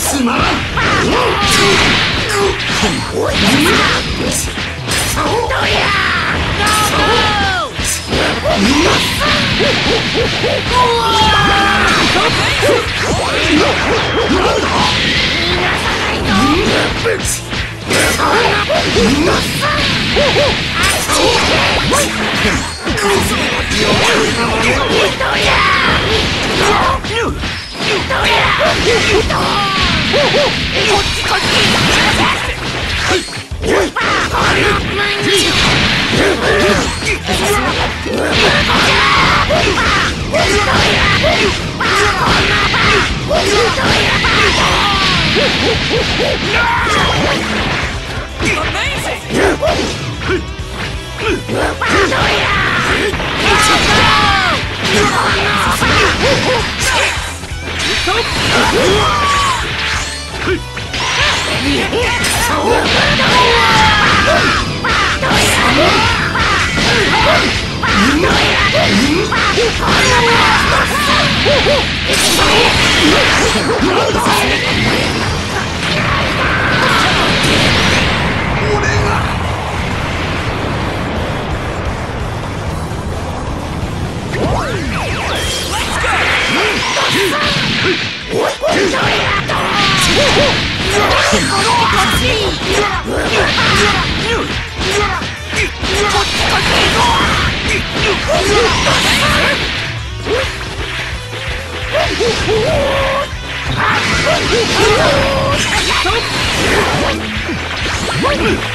つまらん。っちこっちこっち行こう Yeah!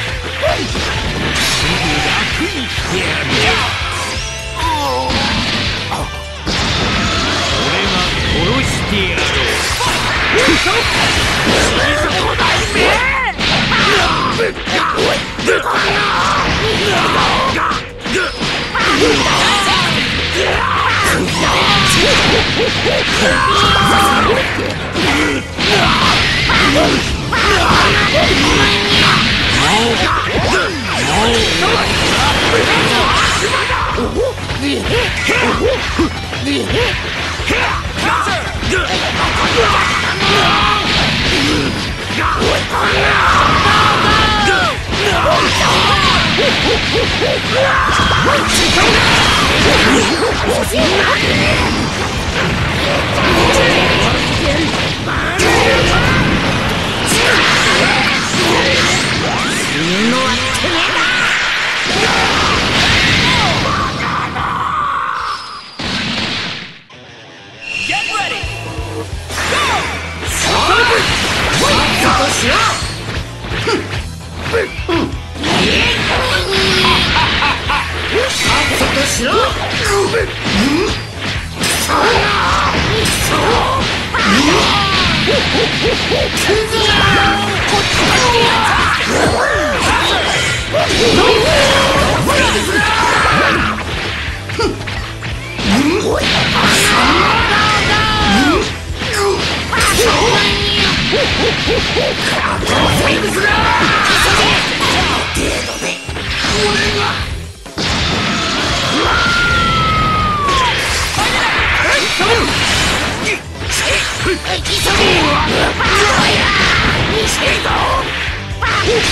Yeah! 俺が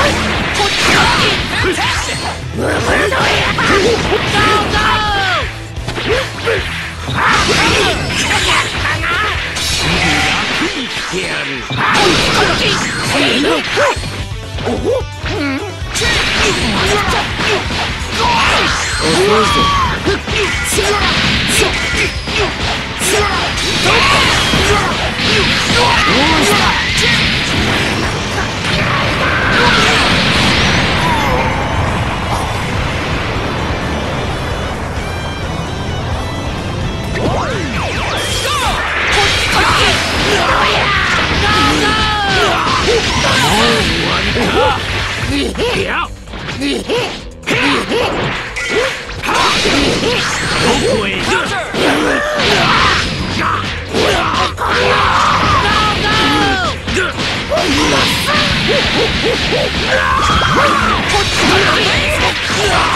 どうしたこへ行くうわ